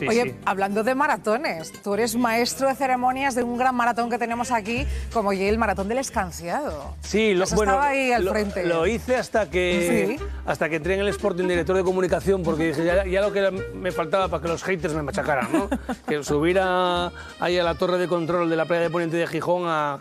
Sí, Oye, sí. hablando de maratones, tú eres maestro de ceremonias de un gran maratón que tenemos aquí, como el Maratón del Escanciado. Sí, lo, bueno, estado ahí al lo, frente. lo hice hasta que Sí. hasta que entré en el Sporting director de comunicación porque dije ya, ya lo que me faltaba para que los haters me machacaran, ¿no? que subir a- ahí a la torre de control de la playa de Poniente de Gijón a,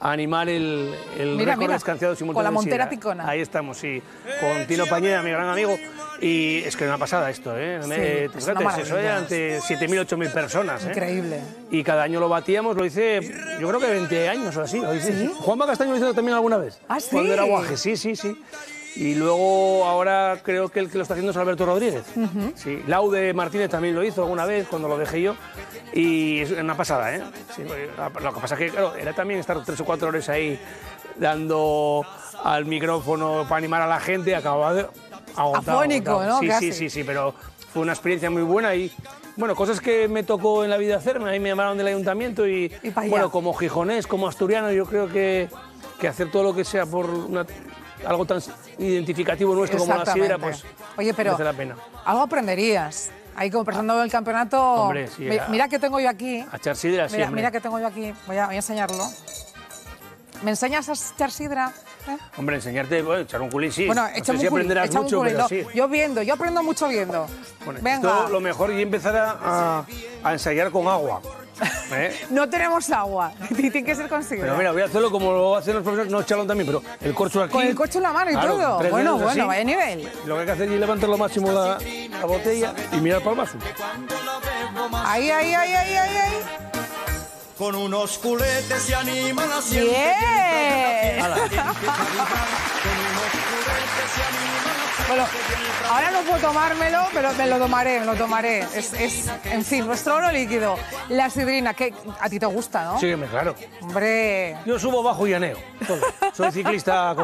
a animar el, el Mira, récord mira, simultáneo. con la Montera. Picona. Ahí estamos, sí, con Tino Pañeda, mi gran amigo. Y es que es una pasada esto, ¿eh? Es fíjate, una se maravilla. oye ante 7.000, 8.000 personas. ¿eh? Increíble. Y cada año lo batíamos, lo hice, yo creo que 20 años o así. Lo hice. Juanma Castaño lo hizo también alguna vez. ¿Ah, sí? Cuando era guaje, sí, sí, sí. Y luego ahora creo que el que lo está haciendo es Alberto Rodríguez. Sí. Laude Martínez también lo hizo alguna vez cuando lo dejé yo. Y es una pasada, ¿eh? Sí, lo que pasa es que, claro, era también estar tres o cuatro horas ahí dando al micrófono para animar a la gente, acababa de... agotado, Afónico, agotado. ¿no? Sí, Casi. sí, sí, sí, pero fue una experiencia muy buena y, bueno, cosas que me tocó en la vida hacer, ahí me llamaron del ayuntamiento y, bueno, como gijonés, como asturiano, yo creo que, que hacer todo lo que sea por una- algo tan identificativo nuestro como la sidra, pues Oye, pero merece la pena. algo aprenderías. Ahí como presentando el campeonato. Hombre, sí, Mi- a- mira que tengo yo aquí. A echar sidra Mira, siempre. mira que tengo yo aquí. Voy a, voy a enseñarlo. ¿Me enseñas a echar sidra? ¿Eh? Hombre, enseñarte, bueno, echar un culín sí. Bueno, no sé si aprenderás un mucho, culín. pero No, sí. Yo viendo, yo aprendo mucho viendo. Bueno, Venga. esto lo mejor y empezar a, ensayar con agua. ¿eh? No tenemos agua. Tiene que ser con sidra. Pero mira, voy a hacerlo como lo hacen los profesores, no echarlo también, pero el corcho aquí. Con el coche en la mano y Claro, todo. Bueno, bueno, así. vaya nivel. Lo que hay que hacer es levantar lo máximo la, la botella y mirar para el vaso. Ahí, ahí, ahí, ahí, ahí, ahí. Con unos culetes se anima la siempre. Bien. Bueno, ahora no puedo tomármelo, pero me lo tomaré, me lo tomaré. Es, es, en fin, nuestro oro líquido. La sidrina, que a ti te gusta, ¿no? Sígueme, claro. Hombre. Yo subo bajo y aneo. todo. Soy ciclista.